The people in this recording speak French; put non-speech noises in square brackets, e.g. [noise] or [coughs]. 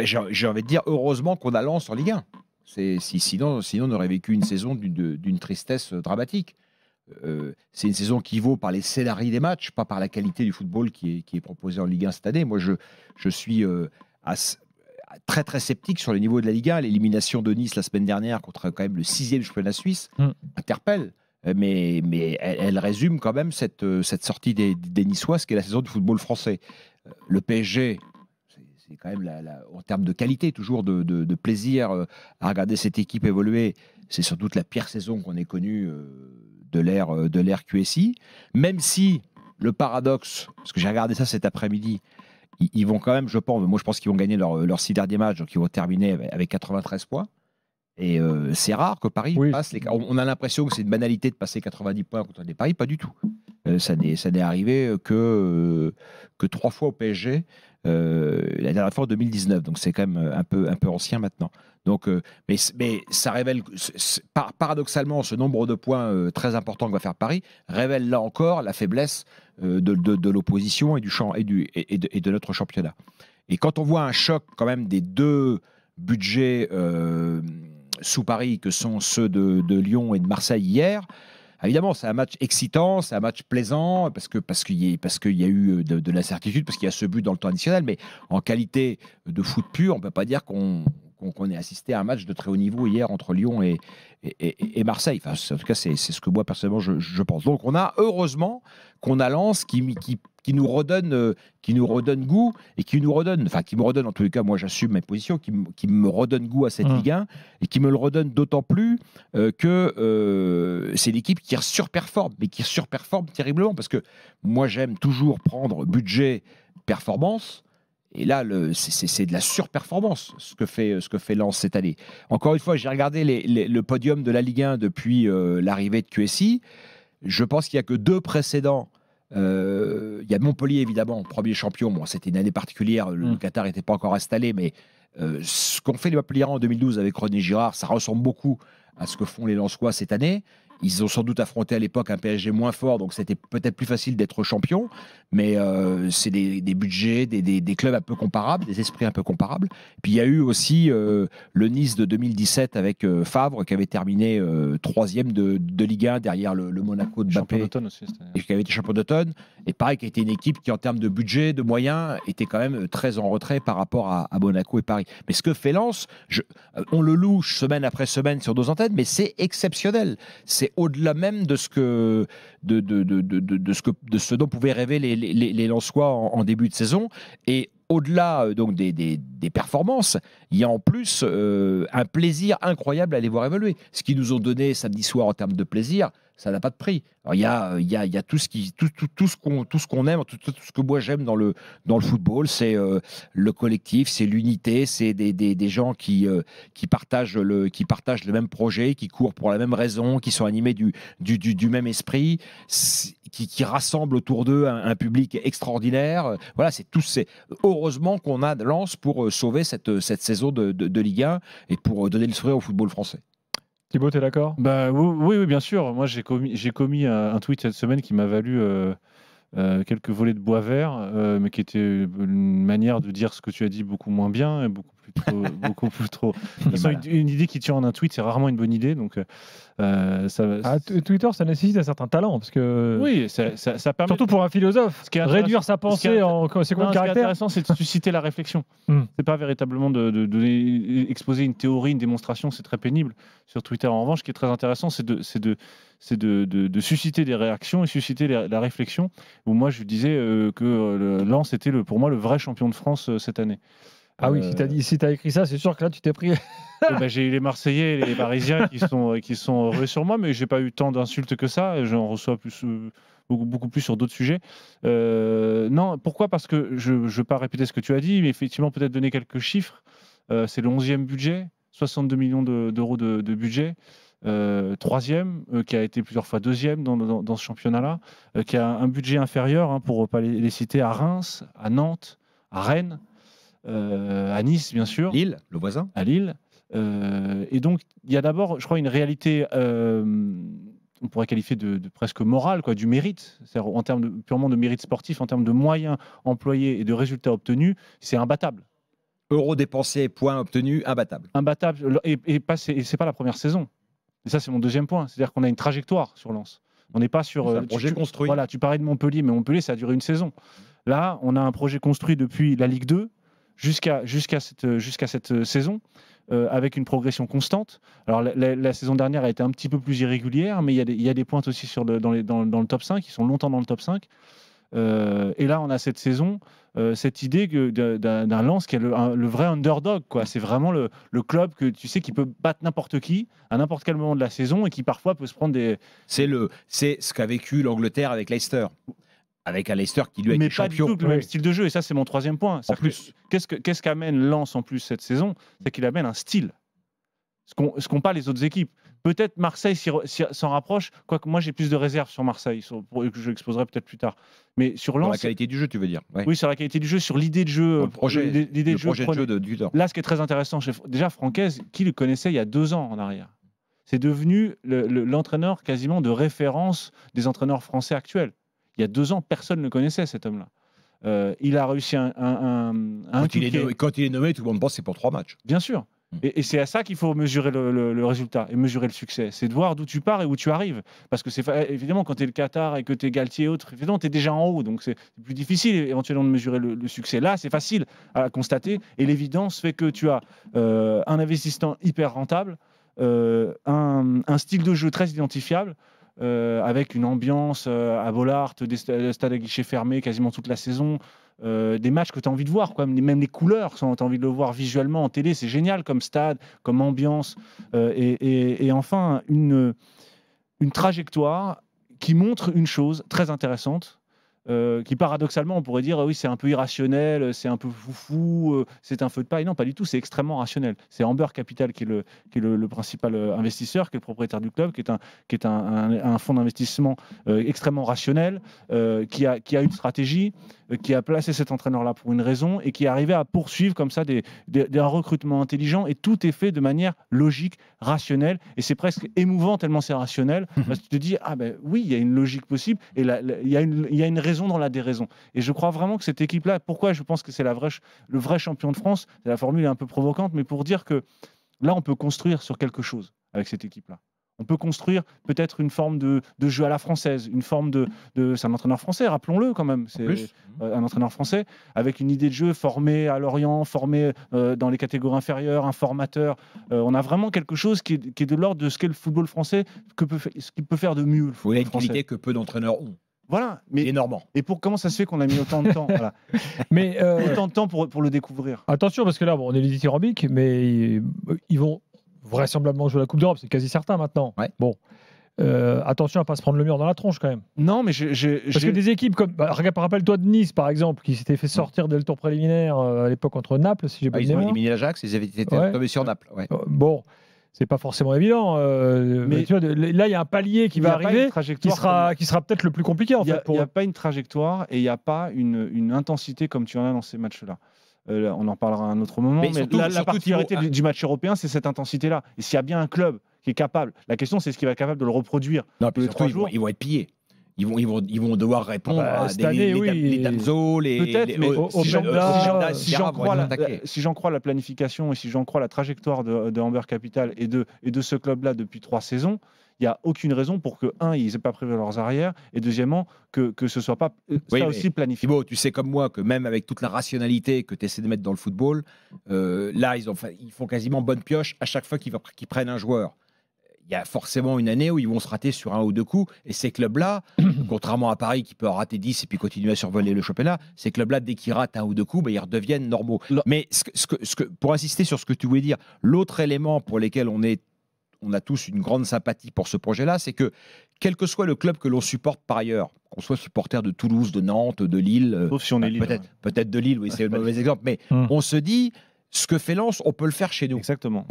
Bah, j'ai envie de dire, heureusement qu'on a Lens en Ligue 1. C'est, si, sinon, sinon, on aurait vécu une saison d'une, tristesse dramatique. Euh, c'est une saison qui vaut par les scénarios des matchs, pas par la qualité du football qui est, qui est proposé en Ligue 1 cette année. Moi, je, je suis euh, as- très très sceptique sur le niveau de la Ligue 1. L'élimination de Nice la semaine dernière contre quand même le sixième championnat suisse Mm. interpelle. Euh, Mais, mais elle, elle résume quand même cette, euh, cette sortie des, des Niçois, ce qui est la saison du football français. Euh, Le PSG, c'est- quand même la- la- en termes de qualité, toujours de, de- de plaisir euh, à regarder cette équipe évoluer. C'est sans doute la pire saison qu'on ait connue euh, de l'ère euh, de l'ère QSI. Même si le paradoxe, parce que j'ai regardé ça cet après-midi, ils, ils vont quand même, je pense, moi je pense qu'ils vont gagner leur, leur six derniers matchs, donc ils vont terminer avec, avec 93 points. Et euh, c'est rare que Paris Oui. passe les. On, a l'impression que c'est une banalité de passer 90 points contre des Paris, pas du tout. Euh, ça n'est ça n'est arrivé que, euh, que trois fois au PSG. Euh, la dernière fois en 2019, donc c'est quand même un peu, un peu ancien maintenant. Donc, euh, mais, ça révèle, par- paradoxalement, ce nombre de points euh, très important que va faire Paris révèle là encore la faiblesse euh, de, l'opposition et du et, de, notre championnat. Et quand on voit un choc quand même des deux budgets euh, sous Paris que sont ceux de Lyon et de Marseille hier, évidemment c'est un match excitant, c'est un match plaisant parce qu'il y, a- parce y a eu de, de l'incertitude, parce qu'il y a ce but dans le temps additionnel, mais en qualité de foot pur, on peut pas dire qu'on qu'on ait assisté à un match de très haut niveau hier entre Lyon et, Marseille. En tout cas, c'est ce que moi personnellement je, je pense. Donc, on a heureusement qu'on a Lens qui, qui, qui nous redonne, euh, qui nous redonne goût et qui nous redonne, enfin qui me redonne en tous les cas, moi j'assume mes positions, qui, me- qui me redonne goût à cette Mm. Ligue 1 et qui me le redonne d'autant plus euh, que euh, c'est l'équipe qui surperforme, mais qui surperforme terriblement parce que moi j'aime toujours prendre budget performance. Et là, c'est- de la surperformance ce que fait ce que fait Lens cette année. Encore une fois, j'ai regardé les- les- le podium de la Ligue 1 depuis euh, l'arrivée de QSI. Je pense qu'il n'y a que deux précédents. Euh, il y a Montpellier, évidemment, premier champion. Bon, C'était une année particulière. Le, Mm. Qatar n'était pas encore installé, mais euh, ce qu'ont fait les Montpellier en 2012 avec René Girard, ça ressemble beaucoup à ce que font les Lensois cette année. Ils ont sans doute affronté à l'époque un PSG moins fort, donc c'était peut-être plus facile d'être champion. Mais euh, c'est des, des budgets, des, des- des clubs un peu comparables, des esprits un peu comparables. Puis il y a eu aussi euh, le Nice de 2017 avec euh, Favre qui avait terminé troisième de, de Ligue 1 derrière le, le Monaco de Champion d'automne aussi. et qui avait été champion d'automne. Et pareil, qui a été une équipe qui, en termes de budget, de moyens, était quand même très en retrait par rapport à, à Monaco et Paris. Mais ce que fait Lens, je- on le louche semaine après semaine sur nos antennes, mais c'est exceptionnel. C'est au-delà même de ce que de, de, de, de, ce que de ce dont pouvaient rêver les, les, les- Lensois en, en début de saison. Et au-delà euh, donc des, des, des performances, il y a en plus euh, un plaisir incroyable à les voir évoluer. Ce qu'ils nous ont donné samedi soir en termes de plaisir, ça n'a pas de prix. Alors, il y a, tout ce qu'on, aime, tout, ce que moi j'aime dans le, football, c'est euh, le collectif, c'est l'unité, c'est des, gens qui, euh, qui partagent le, même projet, qui courent pour la même raison, qui sont animés du, même esprit, qui, rassemblent autour d'eux un, public extraordinaire. Voilà, c'est tout. C'est heureusement qu'on a Lens pour euh, sauver cette, saison de, de, de Ligue 1 et pour donner le sourire au football français. Thibaut, t'es d'accord? Bah, oui, oui, bien sûr. Moi, j'ai commis, j'ai commis un, un tweet cette semaine qui m'a valu euh, euh, quelques volets de bois vert, euh, mais qui était une manière de dire ce que tu as dit beaucoup moins bien et beaucoup plus trop. [laughs] beaucoup plus trop. De façon, une, une idée qui tient en un tweet, c'est rarement une bonne idée. Donc, euh, ça, Ah, Twitter, ça nécessite un certain talent, parce que oui, ça, ça, ça permet. surtout pour un philosophe, Ce qui est réduire sa ce qui est pensée en Non, séquence de ce qui est caractère. intéressant, c'est de susciter la réflexion. [laughs] Hmm. C'est pas véritablement de, de donner- exposer une théorie, une démonstration, c'est très pénible. Sur Twitter, en revanche, ce qui est très intéressant, c'est de, c'est de, c'est de, de- de susciter des réactions et susciter la, la réflexion. Où moi, je disais euh, que euh, le Lens était le, pour moi le vrai champion de France euh, cette année. Ah oui, Euh, si t'as dit, si t'as écrit ça, c'est sûr que là, tu t'es pris. [laughs] eh ben, j'ai eu les Marseillais et les Parisiens qui sont, qui sont heureux sur moi, mais j'ai pas eu tant d'insultes que ça. J'en reçois plus, euh, beaucoup, beaucoup plus sur d'autres sujets. Euh, non, pourquoi? Parce que je ne veux pas répéter ce que tu as dit, mais effectivement, peut-être donner quelques chiffres. Euh, c'est le 11e budget, 62 millions de- d'euros de, de budget. Euh, troisième, euh, qui a été plusieurs fois deuxième dans, dans- dans ce championnat-là, euh, qui a un budget inférieur, hein, pour ne pas les, les citer, à Reims, à Nantes, à Rennes, euh, à Nice, bien sûr Lille, le voisin. à Lille. Euh, et donc, il y a d'abord, je crois, une réalité, euh, on pourrait qualifier de, de presque morale, quoi, du mérite. C'est-à-dire, en termes de, purement de mérite sportif, en termes de moyens employés et de résultats obtenus, c'est imbattable. Euros dépensés, points obtenus, imbattable. imbattable. Et, et, et c'est pas la première saison. Et ça, c'est mon deuxième point. C'est-à-dire qu'on a une trajectoire sur Lens. On n'est pas sur. C'est euh, un projet tu- construit. Voilà, tu parlais de Montpellier, mais Montpellier, ça a duré une saison. Là, on a un projet construit depuis la Ligue 2 jusqu'à cette, cette euh, saison. euh, avec une progression constante. Alors la, saison dernière a été un petit peu plus irrégulière, mais il y a des, il y a des pointes aussi sur le- dans, les- dans- dans le top 5, ils sont longtemps dans le top 5. Euh, et là, on a cette saison, cette idée d'un Lens qui est le, le vrai underdog. quoi. C'est vraiment le, le club que tu sais qui peut battre n'importe qui à n'importe quel moment de la saison et qui parfois peut se prendre des, C'est c'est ce qu'a vécu l'Angleterre avec Leicester, avec un Leicester qui lui a mais été pas du champion. tout le même style de jeu. Et ça, c'est mon troisième point. En plus, que- Qu'est-ce que- qu'est-ce qu'amène Lens en plus cette saison? C'est qu'il amène un style. Ce qu'ont ce qu'ont pas les autres équipes. Peut-être Marseille s'en rapproche, quoique moi j'ai plus de réserves sur Marseille, sur- pour- que je l'exposerai peut-être plus tard. Mais sur pour la Lens, qualité du jeu, tu veux dire. Ouais. oui, sur la qualité du jeu, sur l'idée de jeu, le projet, l'idée de jeu. projet de jeu de Dutor. Là, ce qui est très intéressant, chez, déjà Francaise, qui le connaissait il y a deux ans en arrière C'est devenu le- le- l'entraîneur quasiment de référence des entraîneurs français actuels. Il y a deux ans, personne ne connaissait, cet homme-là. Euh, il a réussi un, un, un- un Quand il, est nommé, quand il est nommé, tout le monde pense que c'est pour trois matchs. Bien sûr. Mm. Et, et c'est à ça qu'il faut mesurer le, le- le résultat et mesurer le succès. C'est de voir d'où tu pars et où tu arrives. Parce que c'est fa- évidemment quand tu es le Qatar et que tu es Galtier et autres, évidemment tu es déjà en haut. Donc c'est plus difficile éventuellement de mesurer le, le succès. Là, c'est facile à constater. Et l'évidence fait que tu as euh, un investissement hyper rentable, euh, un, un style de jeu très identifiable. Euh, avec une ambiance euh, à Bollard, des sta- stades à guichet fermé quasiment toute la saison, euh, des matchs que tu as envie de voir, même les couleurs, tu as envie de le voir visuellement en télé, c'est génial comme stade, comme ambiance, et, enfin une trajectoire qui montre une chose très intéressante. Euh, qui paradoxalement, on pourrait dire, ah oui, c'est un peu irrationnel, c'est un peu foufou, euh, c'est un feu de paille. Non, pas du tout, c'est extrêmement rationnel. C'est Amber Capital qui est, le, qui est le, principal euh, investisseur, qui est le propriétaire du club, qui est un, qui est un, un- fonds d'investissement euh, extrêmement rationnel, euh, qui, a, qui a une stratégie, euh, qui a placé cet entraîneur-là pour une raison et qui est arrivé à poursuivre comme ça des, des, des recrutements intelligents et tout est fait de manière logique, rationnelle et c'est presque émouvant tellement c'est rationnel parce que tu te dis ah ben oui il y a une logique possible et il y, a une- il y a une raison dans la déraison. Et je crois vraiment que cette équipe-là pourquoi je pense que c'est la vraie ch- le vrai champion de France la formule est un peu provocante mais pour dire que là on peut construire sur quelque chose avec cette équipe-là on peut construire peut-être une forme de, de jeu à la française, une forme de... de c'est un entraîneur français, rappelons-le quand même. C'est euh, un entraîneur français avec une idée de jeu formé à Lorient, formé euh, dans les catégories inférieures, un formateur. Euh, on a vraiment quelque chose qui est, qui est de l'ordre de ce qu'est le football français, que peut, ce qu'il peut faire de mieux. Le il faut une football français. qualité que peu d'entraîneurs ont. Voilà. Mais énormément. et pour comment ça se fait qu'on a mis autant de temps voilà. [laughs] Mais euh, Autant de temps pour, pour le découvrir. attention, parce que là, bon, on est les dithyrambiques, mais ils, ils vont vraisemblablement jouer la Coupe d'Europe, c'est quasi certain maintenant. Ouais. Bon. Euh, attention à pas se prendre le mur dans la tronche quand même. Non, mais. Parce que des équipes comme. bah, regarde, rappelle-toi de Nice, par exemple, qui s'était fait sortir dès le tour préliminaire euh, à l'époque contre Naples, si j'ai pas Ah, ils ont éliminé l'Ajax, ils avaient été Ouais. tombés sur Naples. ouais. Euh, Bon, c'est pas forcément évident. euh, Mais- mais tu vois, de- là, il y a un palier qui va arriver qui sera, qui sera peut-être le plus compliqué en Il n'y a, fait. Pour... il y a pas une trajectoire et il n'y a pas une, une intensité comme tu en as dans ces matchs-là. Euh, on en parlera à un autre moment. Mais Mais, surtout- la, la surtout, particularité Thibaut, du, du match européen, c'est cette intensité-là. Et s'il y a bien un club qui est capable, la question, c'est ce qui va être capable de le reproduire. Non, puis les surtout, trois ils, vont, jours. ils vont être pillés. Ils vont, ils vont, ils vont devoir répondre Bah, à cette des, année, les, oui. les, les Damso, les. Peut-être, mais au- si j'en euh, si vont crois, la- attaqués. si j'en crois la planification et si j'en crois la trajectoire de, de Amber Capital et de, et de ce club-là depuis trois saisons, il n'y a aucune raison pour que, un, ils n'aient pas prévu leurs arrières, et deuxièmement, que, que ce soit pas euh, Oui, ça mais aussi planifié. Thibaut, tu sais comme moi que même avec toute la rationalité que tu essaies de mettre dans le football, euh, là, ils, ont, ils font quasiment bonne pioche à chaque fois qu'ils qu'ils prennent un joueur. Il y a forcément une année où ils vont se rater sur un ou deux coups. Et ces clubs-là, [coughs] contrairement à Paris qui peut en rater 10 et puis continuer à survoler le championnat, ces clubs-là, dès qu'ils ratent un ou deux coups, ben, ils redeviennent normaux. Mais ce que- ce que- ce que- pour insister sur ce que tu voulais dire, l'autre élément pour lequel on est on a tous une grande sympathie pour ce projet-là, c'est que quel que soit le club que l'on supporte par ailleurs, qu'on soit supporter de Toulouse, de Nantes, de Lille, euh, Sauf si on est Lille. peut-être peut-être de Lille, oui, c'est le [laughs] mauvais exemple, mais Hum. on se dit, ce que fait Lens, on peut le faire chez nous. Exactement.